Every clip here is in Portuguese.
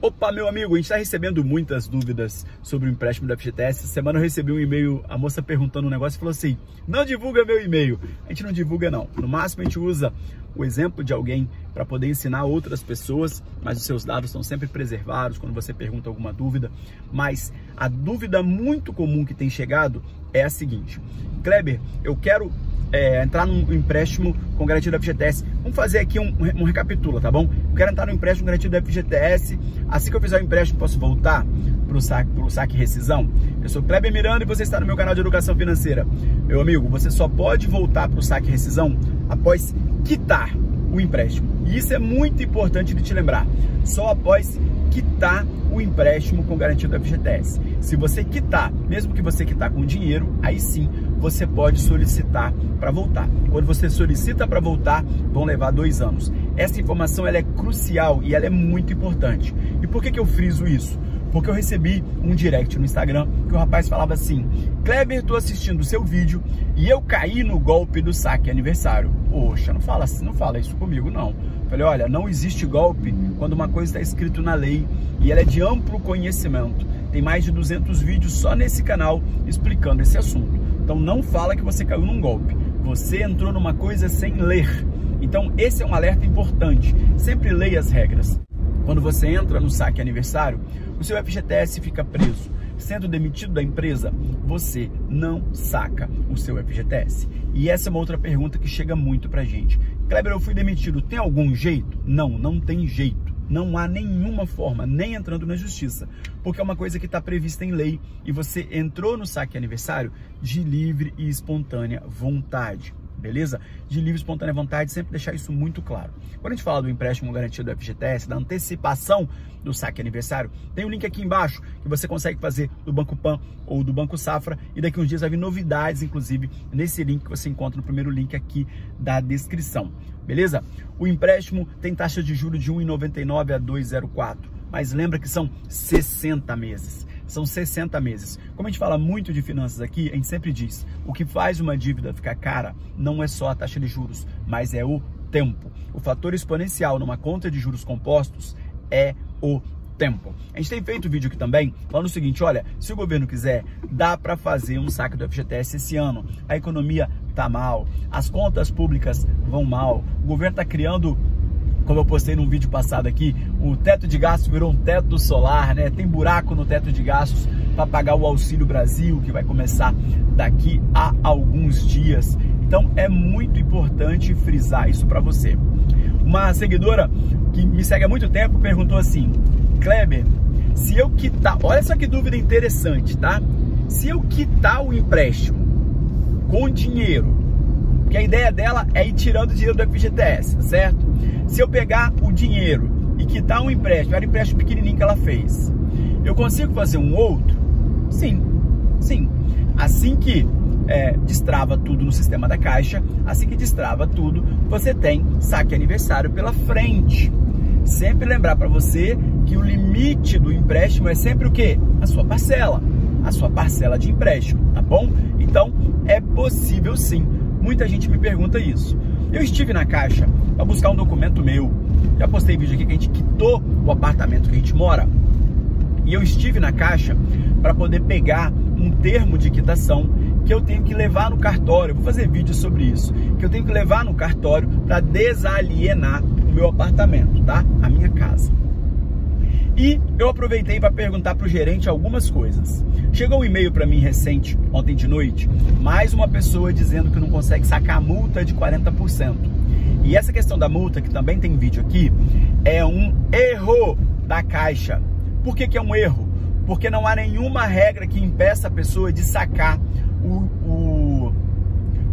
Opa, meu amigo, a gente está recebendo muitas dúvidas sobre o empréstimo da FGTS. Essa semana eu recebi um e-mail, a moça perguntando um negócio e falou assim: não divulga meu e-mail. A gente não divulga, não. No máximo, a gente usa o exemplo de alguém para poder ensinar outras pessoas, mas os seus dados são sempre preservados quando você pergunta alguma dúvida. Mas a dúvida muito comum que tem chegado é a seguinte: Kleber, eu quero é, entrar num empréstimo com garantia da FGTS. Vamos fazer aqui um, um recapitula, tá bom? Eu quero entrar no empréstimo com garantia da FGTS. Assim que eu fizer o empréstimo, posso voltar para o saque, pro saque rescisão? Eu sou Kleber Miranda e você está no meu canal de educação financeira. Meu amigo, você só pode voltar para o saque rescisão após quitar o empréstimo. E isso é muito importante de te lembrar. Só após quitar o empréstimo com garantia do FGTS. Se você quitar, mesmo que você quitar com dinheiro, aí sim você pode solicitar para voltar. Quando você solicita para voltar, vão levar dois anos. Essa informação ela é crucial e ela é muito importante. E por que, que eu friso isso? Porque eu recebi um direct no Instagram que o rapaz falava assim: Kleber, tô assistindo o seu vídeo e eu caí no golpe do saque aniversário. Poxa, não fala não fala isso comigo, não. Falei, olha, não existe golpe quando uma coisa está escrito na lei e ela é de amplo conhecimento. Tem mais de 200 vídeos só nesse canal explicando esse assunto. Então não fala que você caiu num golpe. Você entrou numa coisa sem ler. Então esse é um alerta importante. Sempre leia as regras. Quando você entra no saque aniversário, o seu FGTS fica preso. Sendo demitido da empresa, você não saca o seu FGTS. E essa é uma outra pergunta que chega muito pra gente. Kleber, eu fui demitido, tem algum jeito? Não, não tem jeito. Não há nenhuma forma, nem entrando na justiça, porque é uma coisa que está prevista em lei e você entrou no saque aniversário de livre e espontânea vontade beleza? De livre espontânea vontade, sempre deixar isso muito claro. Quando a gente fala do empréstimo garantido do FGTS, da antecipação do saque aniversário, tem um link aqui embaixo que você consegue fazer do Banco Pan ou do Banco Safra e daqui uns dias vai vir novidades, inclusive, nesse link que você encontra no primeiro link aqui da descrição, beleza? O empréstimo tem taxa de juros de 1,99 a 2,04, mas lembra que são 60 meses são 60 meses. Como a gente fala muito de finanças aqui, a gente sempre diz: o que faz uma dívida ficar cara não é só a taxa de juros, mas é o tempo. O fator exponencial numa conta de juros compostos é o tempo. A gente tem feito vídeo aqui também falando o seguinte, olha, se o governo quiser, dá para fazer um saque do FGTS esse ano. A economia tá mal, as contas públicas vão mal, o governo está criando como eu postei num vídeo passado aqui, o teto de gastos virou um teto solar, né? Tem buraco no teto de gastos para pagar o Auxílio Brasil, que vai começar daqui a alguns dias. Então é muito importante frisar isso para você. Uma seguidora que me segue há muito tempo perguntou assim: Kleber, se eu quitar, olha só que dúvida interessante, tá? Se eu quitar o empréstimo com dinheiro, porque a ideia dela é ir tirando dinheiro do FGTS, certo? Se eu pegar o dinheiro e quitar um empréstimo, era um empréstimo pequenininho que ela fez, eu consigo fazer um outro? Sim, sim. Assim que é, destrava tudo no sistema da Caixa, assim que destrava tudo, você tem saque aniversário pela frente. Sempre lembrar para você que o limite do empréstimo é sempre o quê? A sua parcela, a sua parcela de empréstimo, tá bom? Então é possível sim. Muita gente me pergunta isso. Eu estive na Caixa para buscar um documento meu. Já postei vídeo aqui que a gente quitou o apartamento que a gente mora. E eu estive na Caixa para poder pegar um termo de quitação que eu tenho que levar no cartório. vou fazer vídeo sobre isso. Que eu tenho que levar no cartório para desalienar o meu apartamento, tá? A minha casa. E eu aproveitei para perguntar para o gerente algumas coisas. Chegou um e-mail para mim recente, ontem de noite, mais uma pessoa dizendo que não consegue sacar a multa de 40%. E essa questão da multa, que também tem vídeo aqui, é um erro da Caixa. Por que, que é um erro? Porque não há nenhuma regra que impeça a pessoa de sacar o, o,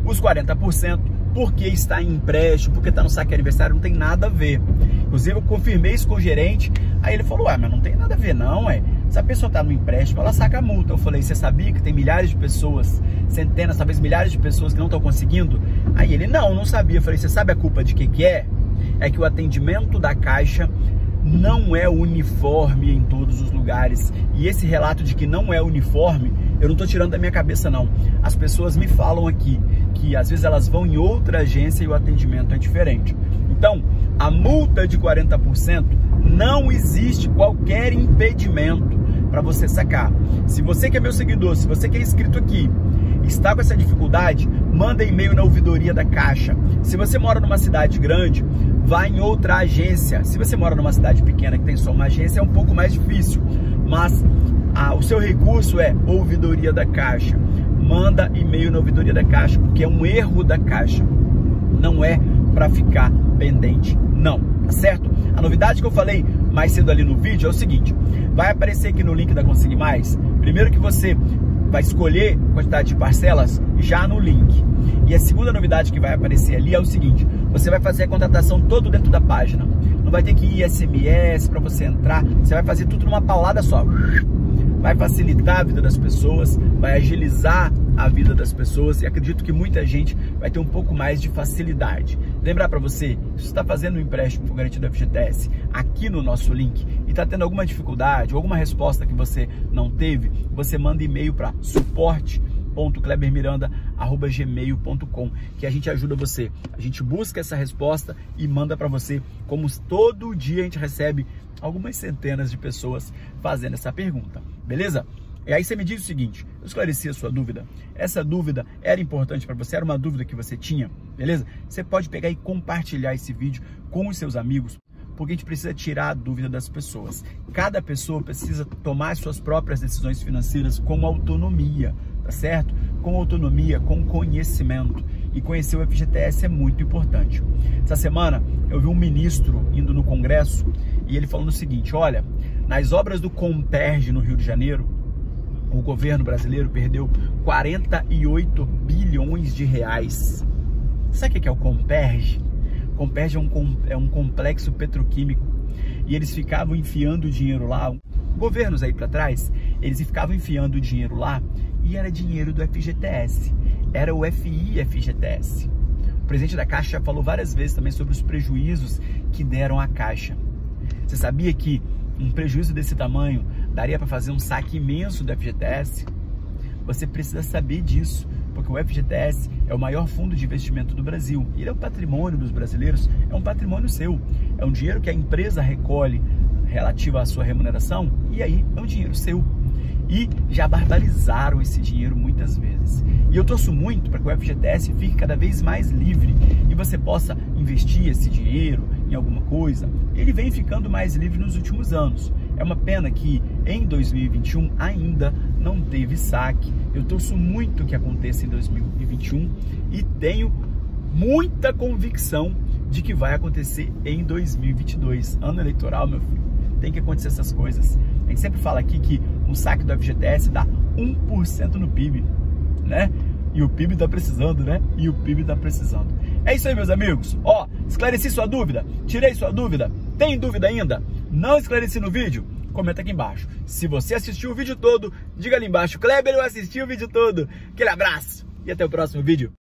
os 40% porque está em empréstimo, porque está no saque aniversário, não tem nada a ver. Inclusive, eu confirmei isso com o gerente, aí ele falou, ué, mas não tem nada a ver não, é. Se a pessoa está no empréstimo, ela saca a multa. Eu falei, você sabia que tem milhares de pessoas, centenas, talvez milhares de pessoas que não estão conseguindo? Aí ele, não, não sabia. Eu falei, você sabe a culpa de que que é? É que o atendimento da Caixa não é uniforme em todos os lugares. E esse relato de que não é uniforme, eu não estou tirando da minha cabeça, não. As pessoas me falam aqui que às vezes elas vão em outra agência e o atendimento é diferente. Então, a multa de 40% Não existe qualquer impedimento para você sacar. Se você que é meu seguidor, se você que é inscrito aqui, está com essa dificuldade, manda e-mail na ouvidoria da Caixa. Se você mora numa cidade grande, vá em outra agência. Se você mora numa cidade pequena que tem só uma agência, é um pouco mais difícil. Mas o seu recurso é ouvidoria da Caixa. Manda e-mail na ouvidoria da Caixa, porque é um erro da Caixa. Não é para ficar pendente, não, tá certo? A novidade que eu falei mais cedo ali no vídeo é o seguinte: vai aparecer aqui no link da Consigne Mais. Primeiro que você vai escolher quantidade de parcelas já no link. E a segunda novidade que vai aparecer ali é o seguinte: você vai fazer a contratação todo dentro da página. Não vai ter que ir SMS para você entrar, você vai fazer tudo numa paulada só. Vai facilitar a vida das pessoas, vai agilizar a vida das pessoas e acredito que muita gente vai ter um pouco mais de facilidade. Lembrar para você, se está fazendo um empréstimo com garantia do FGTS aqui no nosso link e está tendo alguma dificuldade ou alguma resposta que você não teve, você manda e-mail para suporte gmail.com que a gente ajuda você. A gente busca essa resposta e manda para você, como todo dia a gente recebe algumas centenas de pessoas fazendo essa pergunta. Beleza? E aí você me diz o seguinte, eu esclareci a sua dúvida. Essa dúvida era importante para você, era uma dúvida que você tinha, beleza? Você pode pegar e compartilhar esse vídeo com os seus amigos, porque a gente precisa tirar a dúvida das pessoas. Cada pessoa precisa tomar suas próprias decisões financeiras com autonomia, tá certo? Com autonomia, com conhecimento. E conhecer o FGTS é muito importante. Essa semana eu vi um ministro indo no Congresso e ele falando o seguinte: olha, nas obras do Comperge no Rio de Janeiro, o governo brasileiro perdeu 48 bilhões de reais. Sabe o que é o Comperge? Comperge é um, é um complexo petroquímico e eles ficavam enfiando dinheiro lá. Governos aí para trás, eles ficavam enfiando dinheiro lá e era dinheiro do FGTS. Era o FI FGTS. O presidente da Caixa falou várias vezes também sobre os prejuízos que deram à Caixa. Você sabia que um prejuízo desse tamanho daria para fazer um saque imenso do FGTS? Você precisa saber disso, porque o FGTS é o maior fundo de investimento do Brasil. Ele é o patrimônio dos brasileiros, é um patrimônio seu. É um dinheiro que a empresa recolhe relativo à sua remuneração e aí é um dinheiro seu. E já barbarizaram esse dinheiro muitas vezes. E eu torço muito para que o FGTS fique cada vez mais livre e você possa investir esse dinheiro em alguma coisa. Ele vem ficando mais livre nos últimos anos. É uma pena que em 2021 ainda não teve saque. Eu torço muito que aconteça em 2021 e tenho muita convicção de que vai acontecer em 2022, ano eleitoral, meu filho. Tem que acontecer essas coisas. A gente sempre fala aqui que um saque do FGTS dá 1% no PIB, né? E o PIB tá precisando, né? E o PIB tá precisando. É isso aí, meus amigos. Ó, esclareci sua dúvida? Tirei sua dúvida? Tem dúvida ainda? Não esclareci no vídeo? Comenta aqui embaixo. Se você assistiu o vídeo todo, diga ali embaixo, Kleber, eu assisti o vídeo todo. Aquele abraço e até o próximo vídeo.